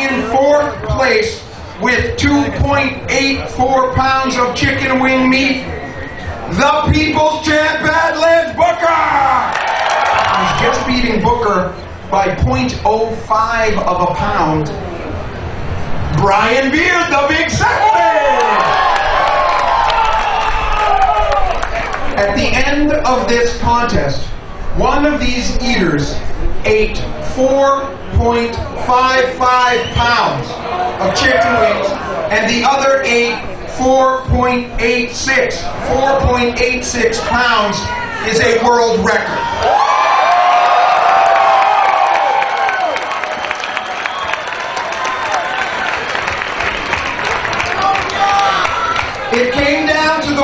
in fourth place with 2.84 pounds of chicken wing meat, the people's champ Badlands Booker! He's just beating Booker by 0.05 of a pound. Brian Beard, the big second! At the end of this contest, one of these eaters ate 4.55 pounds of chicken wings, and the other ate 4.86. 4.86 pounds is a world record. It came down to the